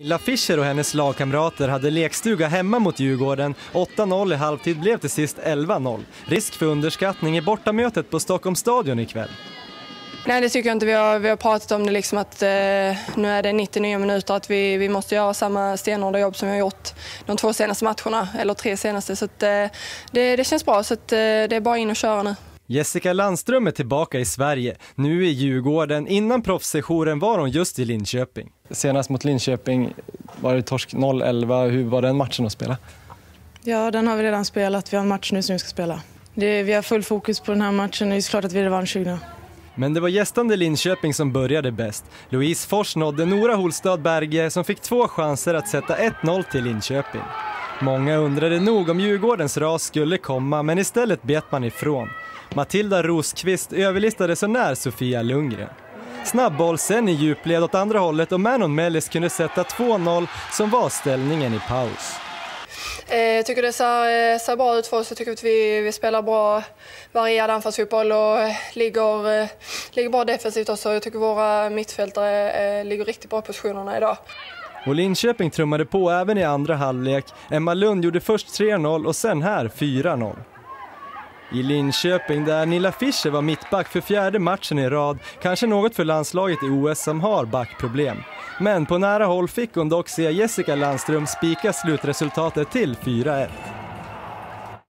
Lilla Fischer och hennes lagkamrater hade lekstuga hemma mot Djurgården. 8-0 i halvtid blev till sist 11-0. Risk för underskattning i bortamötet på Stockholms stadion ikväll. Nej, det tycker jag inte. Vi har, vi har pratat om det liksom att eh, nu är det 99 minuter att vi, vi måste göra samma stenhårda jobb som vi har gjort de två senaste matcherna, eller tre senaste. Så att, eh, det, det känns bra, så att, eh, det är bara in och köra nu. Jessica Landström är tillbaka i Sverige, nu i Djurgården. Innan proffssessionen var hon just i Linköping. Senast mot Linköping var det torsk 0-11. Hur var den matchen att spela? Ja, den har vi redan spelat. Vi har en match nu som vi ska spela. Det, vi har full fokus på den här matchen. Det är klart att vi är revansch nu. Men det var gästande Linköping som började bäst. Louise Fors nådde Nora Holstad Berge som fick två chanser att sätta 1-0 till Linköping. Många undrade nog om Djurgårdens ras skulle komma, men istället bet man ifrån. Matilda Rosqvist överlistade så när Sofia Lundgren. Snabbboll sen i djupled åt andra hållet och Manon Mellis kunde sätta 2-0 som var ställningen i paus. Eh, jag tycker det ser, eh, ser bra ut för oss. Jag tycker att vi, vi spelar bra varierad anfallsfotboll och eh, ligger, ligger bra defensivt också. Jag tycker våra mittfältare ligger riktigt bra i positionerna idag. Och Linköping trummade på även i andra halvlek. Emma Lund gjorde först 3-0 och sen här 4-0. I Linköping där Nilla Fischer var mittback för fjärde matchen i rad, kanske något för landslaget i OS som har backproblem. Men på nära håll fick hon dock se Jessica Landström spika slutresultatet till 4-1.